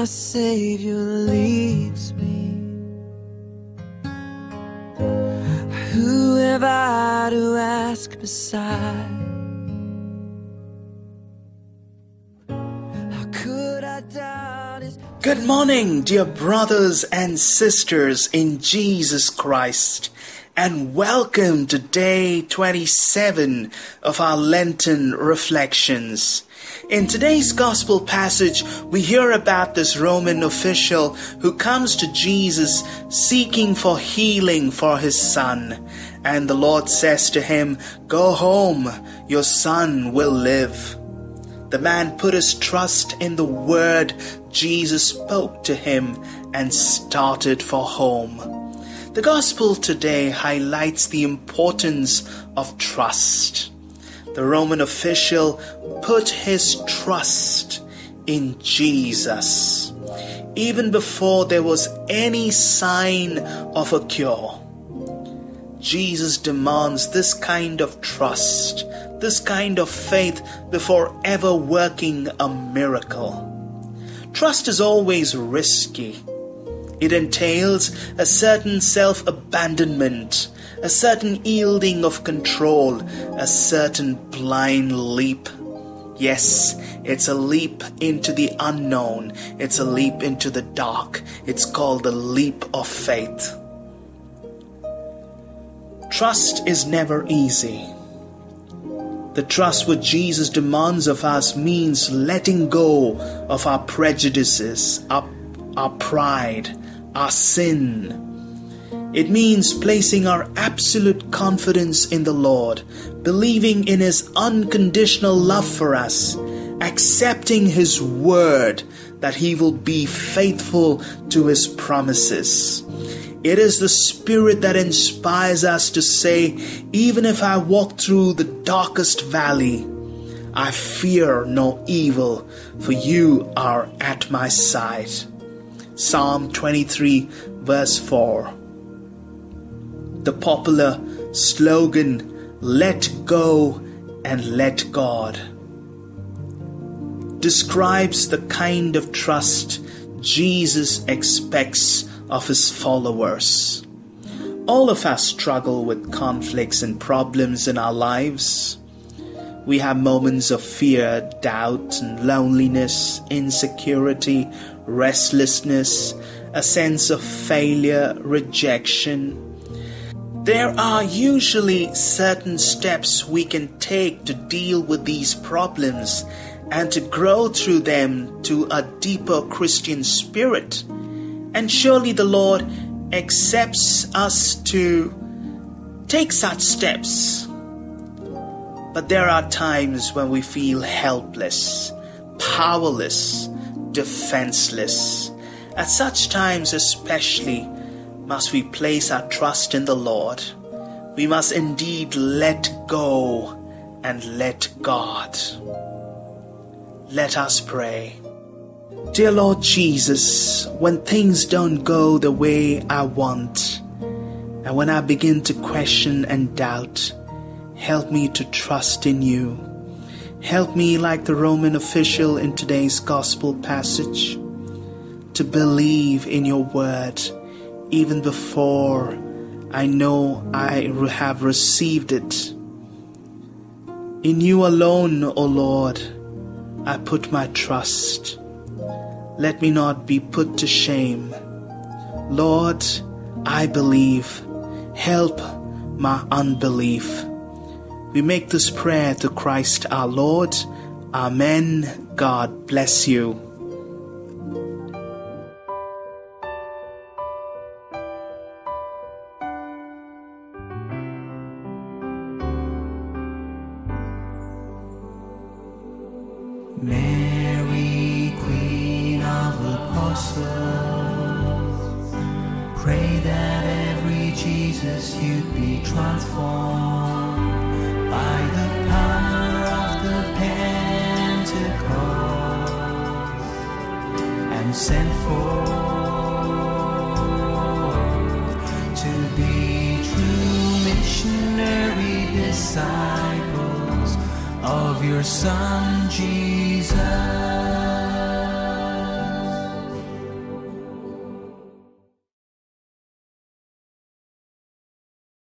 my Savior leads me. Who have I to ask beside? Good morning, dear brothers and sisters in Jesus Christ, and welcome to day 27 of our Lenten reflections. In today's gospel passage, we hear about this Roman official who comes to Jesus seeking for healing for his son. And the Lord says to him, Go home, your son will live. The man put his trust in the word Jesus spoke to him and started for home. The gospel today highlights the importance of trust. The Roman official put his trust in Jesus even before there was any sign of a cure. Jesus demands this kind of trust, this kind of faith before ever working a miracle. Trust is always risky. It entails a certain self abandonment, a certain yielding of control, a certain blind leap. Yes, it's a leap into the unknown, it's a leap into the dark. It's called the leap of faith. Trust is never easy. The trust which Jesus demands of us means letting go of our prejudices, our, our pride, our sin. It means placing our absolute confidence in the Lord, believing in His unconditional love for us, accepting His word that He will be faithful to His promises. It is the Spirit that inspires us to say, even if I walk through the darkest valley, I fear no evil, for you are at my side. Psalm 23, verse 4. The popular slogan, Let Go and Let God, describes the kind of trust Jesus expects of his followers. All of us struggle with conflicts and problems in our lives. We have moments of fear, doubt, and loneliness, insecurity, restlessness, a sense of failure, rejection. There are usually certain steps we can take to deal with these problems and to grow through them to a deeper Christian spirit. And surely the Lord accepts us to take such steps. But there are times when we feel helpless, powerless, defenseless. At such times, especially, must we place our trust in the Lord. We must indeed let go and let God. Let us pray. Dear Lord Jesus, when things don't go the way I want, and when I begin to question and doubt, help me to trust in you. Help me, like the Roman official in today's gospel passage, to believe in your word even before I know I have received it. In you alone, O Lord, I put my trust. Let me not be put to shame. Lord, I believe. Help my unbelief. We make this prayer to Christ our Lord. Amen. God bless you. Mary, Queen of Apostles, pray that every Jesus you'd be transformed sent forth to be true missionary disciples of your Son Jesus.